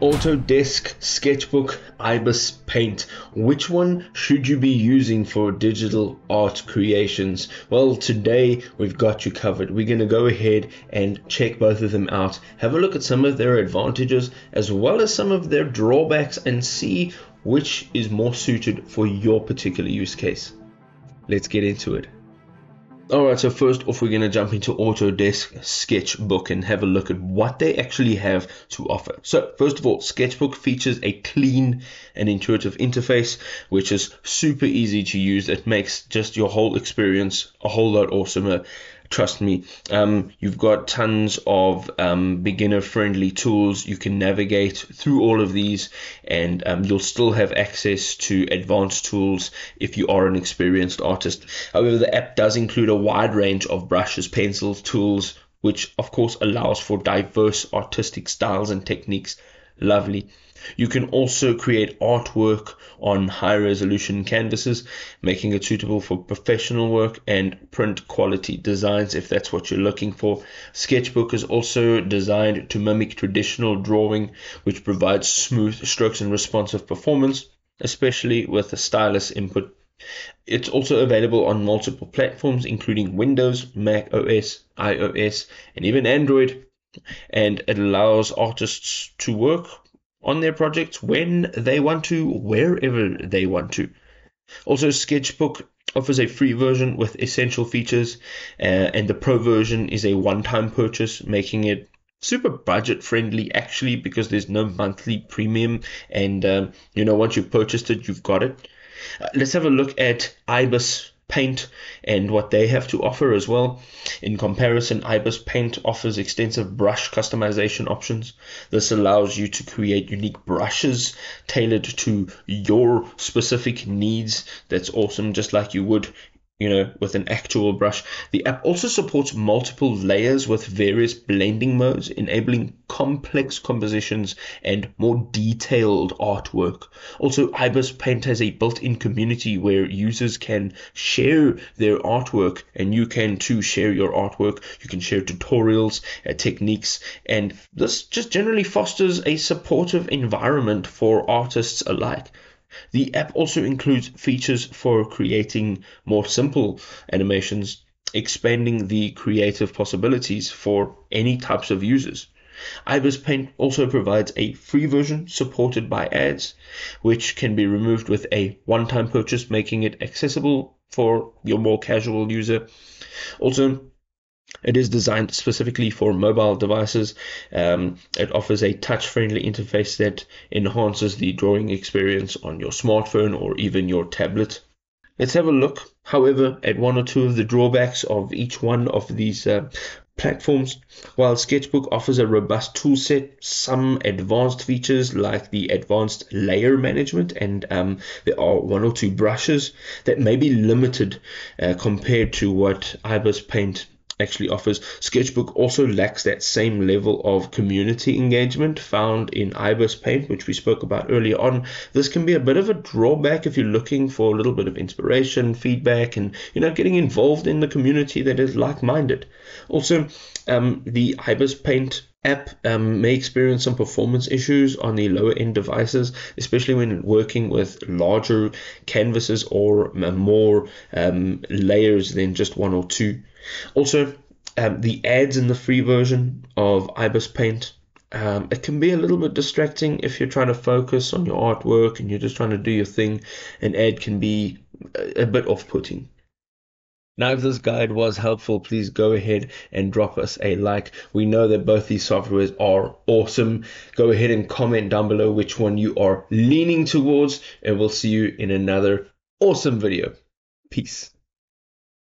Autodesk Sketchbook IBIS Paint. Which one should you be using for digital art creations? Well, today we've got you covered. We're going to go ahead and check both of them out, have a look at some of their advantages as well as some of their drawbacks, and see which is more suited for your particular use case. Let's get into it. Alright, so first off, we're going to jump into Autodesk Sketchbook and have a look at what they actually have to offer. So, first of all, Sketchbook features a clean and intuitive interface, which is super easy to use. It makes just your whole experience a whole lot awesomer trust me. Um, you've got tons of um, beginner friendly tools. You can navigate through all of these, and um, you'll still have access to advanced tools if you are an experienced artist. However, the app does include a wide range of brushes, pencils, tools, which of course allows for diverse artistic styles and techniques. Lovely. You can also create artwork on high resolution canvases, making it suitable for professional work and print quality designs if that's what you're looking for. Sketchbook is also designed to mimic traditional drawing, which provides smooth strokes and responsive performance, especially with a stylus input. It's also available on multiple platforms, including Windows, Mac OS, iOS, and even Android. And it allows artists to work on their projects when they want to, wherever they want to. Also, Sketchbook offers a free version with essential features, uh, and the pro version is a one time purchase, making it super budget friendly actually because there's no monthly premium and um, you know once you've purchased it you've got it uh, let's have a look at ibis Paint and what they have to offer as well. In comparison, IBIS Paint offers extensive brush customization options. This allows you to create unique brushes tailored to your specific needs. That's awesome, just like you would you know, with an actual brush. The app also supports multiple layers with various blending modes, enabling complex compositions and more detailed artwork. Also, IBIS Paint has a built-in community where users can share their artwork and you can too share your artwork. You can share tutorials, uh, techniques, and this just generally fosters a supportive environment for artists alike. The app also includes features for creating more simple animations, expanding the creative possibilities for any types of users. IBIS Paint also provides a free version supported by ads, which can be removed with a one time purchase, making it accessible for your more casual user. Also, it is designed specifically for mobile devices. Um, it offers a touch friendly interface that enhances the drawing experience on your smartphone or even your tablet. Let's have a look, however, at one or two of the drawbacks of each one of these uh, platforms. While Sketchbook offers a robust toolset, some advanced features like the advanced layer management, and um, there are one or two brushes that may be limited uh, compared to what IBIS Paint actually offers. Sketchbook also lacks that same level of community engagement found in IBIS Paint, which we spoke about earlier on. This can be a bit of a drawback if you're looking for a little bit of inspiration, feedback, and you know getting involved in the community that is like-minded. Also, um, the IBIS Paint app um, may experience some performance issues on the lower end devices, especially when working with larger canvases or more um, layers than just one or two. Also, um, the ads in the free version of IBIS Paint. Um, it can be a little bit distracting if you're trying to focus on your artwork and you're just trying to do your thing. An ad can be a, a bit off putting. Now, if this guide was helpful, please go ahead and drop us a like. We know that both these softwares are awesome. Go ahead and comment down below which one you are leaning towards, and we'll see you in another awesome video. Peace.